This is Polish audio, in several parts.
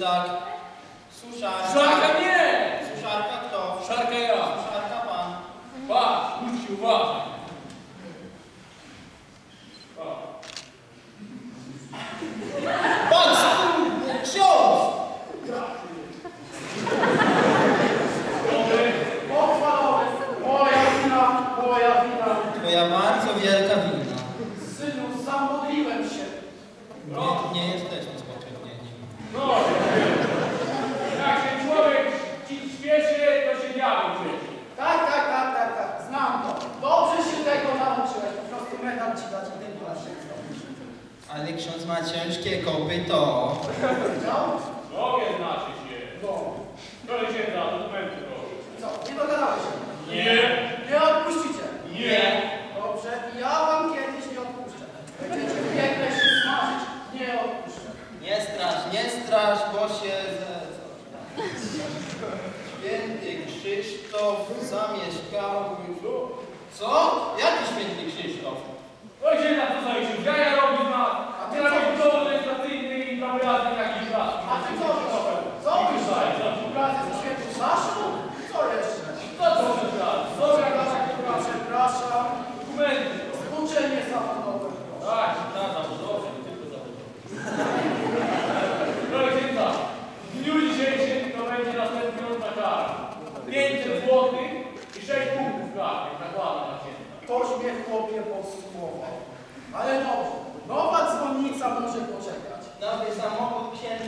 Ishak, Sushan, Sushan. Ciężkie kopyto. Mogę znaczy się. No. Proszę księdza, dokumenty proszę. Co, nie dogadałeś się? Nie. Nie odpuścicie. Nie. Dobrze, ja wam kiedyś nie odpuszczę. Będziecie w piekle się smażyć. Nie odpuszczę. Nie strasz, nie strasz, bo się... ze- Święty Krzysztof zamieszkał... Co? Jaki święty Krzysztof? Oj, księdza, co za się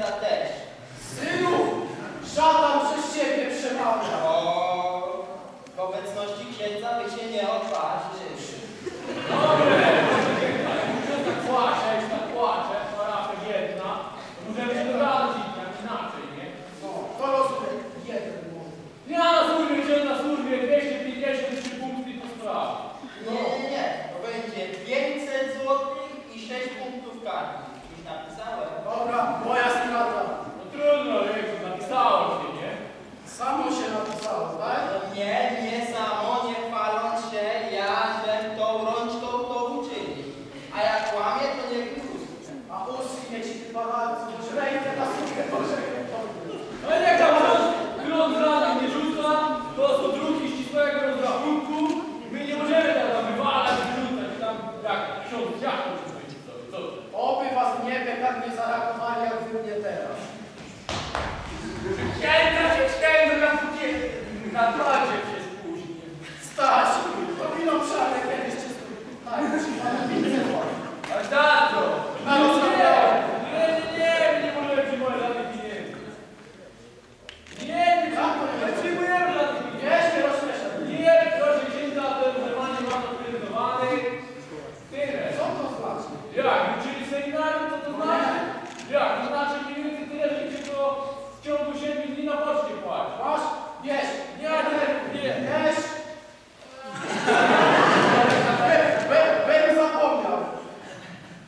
księdza też. Synu, szatan przez ciebie przemawia. O, w obecności księdza by się nie odważysz. Dobre, muszę tak płaczeć, tak płaczę, parafia jedna, to możemy się dogadać jak inaczej, nie? No, to rozumiem. Jeden może. Ja na służbie, ksiądz na służbie, 253 punkty po sprawie. Nie, nie, nie. To będzie 500 zł i 6 punktów karty. Już napisałem. Dobra, moja strata. No trudno, wiesz, napisałem się, nie? Samo się napisało, tak? No nie, nie samo, nie chwaląc się, ja żem tą rączką to uczynił. A jak kłamie, to nie wyrzucę. A uschnie ci chyba bardzo. Rękę na sukę, może No i jak tam krąg rany nie rzuca, to są drugi ścisłego rozrachunku, my nie możemy teraz wywalać, wyrzucać tam, jak ksiądz dziadko rzucić sobie, co? Oby was w niebie tak nie zareagowali, jak wy mnie teraz. Księdza się księdza na pucie, na placie się spóźni. Stasiu, to wino przane kiedyś cię Tak, trzeba na pizzę A za co? Na nie, rozrabiałe. nie, nie, nie, nie możemy przyjmować żadnych pieniędzy. Nie, nie, nie przyjmujemy żadnych pieniędzy. Nie się rozśmieszaj. Nie, proszę księdza, to normalnie ma to prezentowany. Tyle. Co to znaczy? Jak? Czyli seminarium, co to znaczy? Jak? To znaczy mniej więcej tyle, że się to w ciągu 7 dni na poczcie płaci. Masz? Wiesz. Nie, nie, nie. Wiesz. By, bym zapomniał.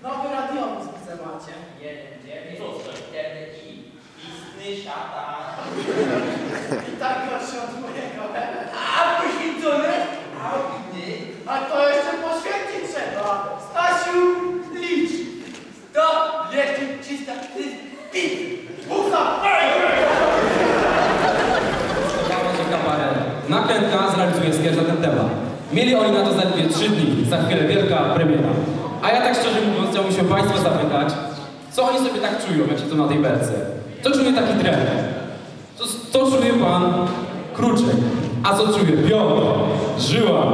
Nowy radiowóz widzę macie. Jeden, dziewięć, Co z tego? cztery i istny szatan. I tak gorszy od mojego. A poświęcony? A? A to jeszcze poświęcić trzeba. Stasiu, licz. To jeszcze czysta pit. Buza! Kamarze kabaret. Nakrętka zrealizuje skierz na ten temat. Mieli oni na to zaledwie 3 dni, za chwilę wielka premiera. A ja tak szczerze mówiąc chciałbym się Państwa zapytać, co oni sobie tak czują, jak się to na tej belce? Co czuje taki trener? Co, co czuje Pan Kruczek? A co czuje Piotr? Żyła?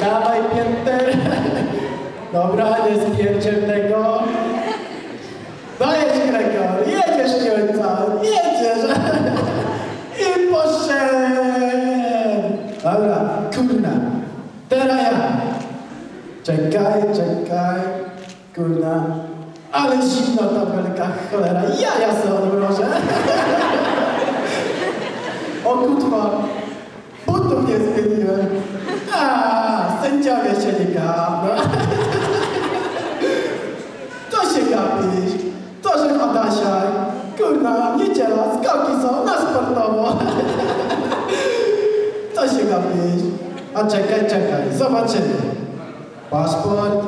Dawaj, Pięter. Dobra, nie spierdziel tego. Dajesz, Gregor, jedziesz, nie ojca, jedziesz. I poszedł. Dobra, kurna. Teraz ja. Czekaj, czekaj, kurna. Ale zimno ta belka, cholera, ja ja sobie odmrożę. O kutwa, butów nie zmieniłem. A, sędziowie się nie gapną. To się gapisz. To, że Adasia, kurna, niedziela, skoki są na sportowo. To się gapisz. A czekaj, czekaj, zobaczymy. Paszport,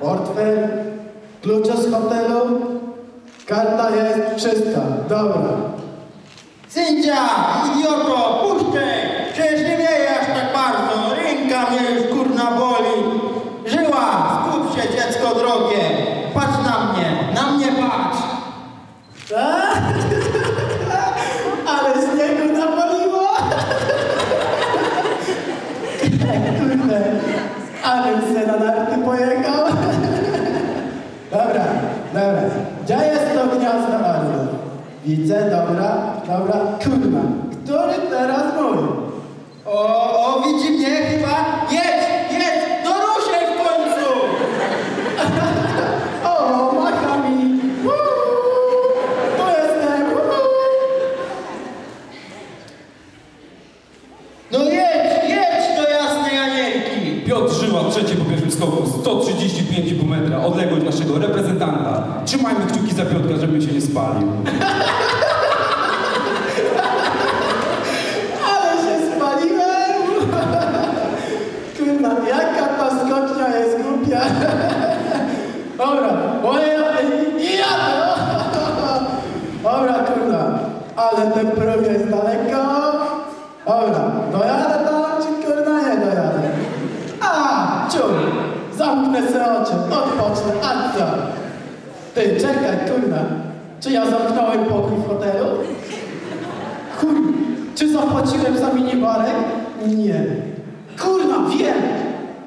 portfel, klucze z hotelu, karta jest wszystka. Dobra. Sędzia, idioto, puszczaj! Przecież nie wieje aż tak bardzo, ręka mnie już kurna boli. Żyła, skup się dziecko drogie, patrz na mnie, na mnie patrz. Tak? Ale z niego napaliło! Kurde, ale se na narty pojechał. Dobra. Gdzie jest to gniazdo orłów? Widzę, dobra, dobra. Kurwa, który teraz mówi. O, o, widzi mnie chyba? Jedź, spalił. Ale się spaliłem! Kurwa, jaka ta skocznia jest głupia! Dobra, moje i jadę! Dobra, kurwa, ale ten próg jest daleko. Dobra, dojadę tam, czy kurwa nie dojadę? A, ciur, zamknę se oczy, odpocznę, akcja! Ty, czekaj, kurwa, czy ja zamknąłem pokój w hotelu? Kurwa, czy zapłaciłem za minibarek? Nie. Kurwa, wiem!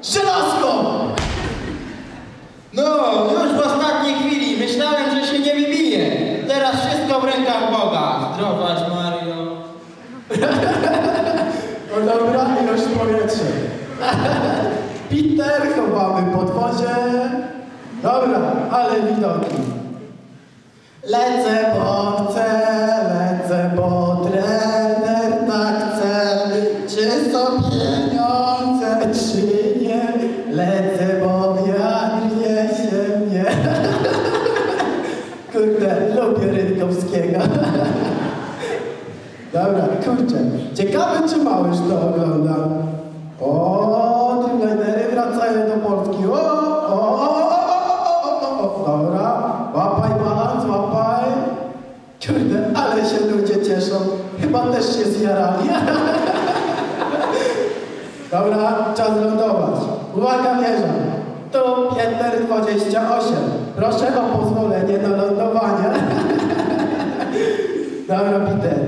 Żelazko! No, już w ostatniej chwili myślałem, że się nie wybije. Teraz wszystko w rękach Boga. Zdrowaś Mario. No dobra, już powietrze. Peter, chowamy podwozie. Dobra, ale widoki. Lecę, bo chcę, lecę, bo trener tak chce. Czy są pieniądze, czy nie? Lecę, bo wiatr niesie mnie. Kurde, lubię Rynkowskiego. Dobra, kurczę. Ciekawe, czy Małysz to ogląda. O, się zjarali. Dobra, czas lądować. Uwaga, wieża. Tu Pieter 28. Proszę o pozwolenie na lądowanie. Dobra, Peter.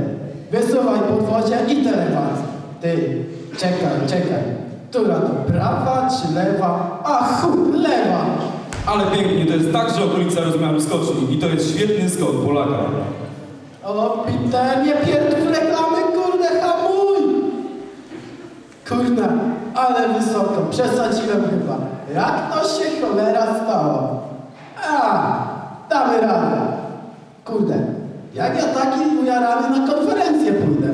Wysuwaj podwozie i telewaz. Ty, czekaj, czekaj. Która to, prawa czy lewa? A chuj, lewa. Ale pięknie, to jest także okolica rozmiaru skoczni i to jest świetny skok Polaka. O, Peter, nie reklamy, kurde, Kurde, ale wysoko, przesadziłem chyba. Jak to się cholera stało? A, damy radę. Kurde, jak ja taki ujarany na konferencję pójdę?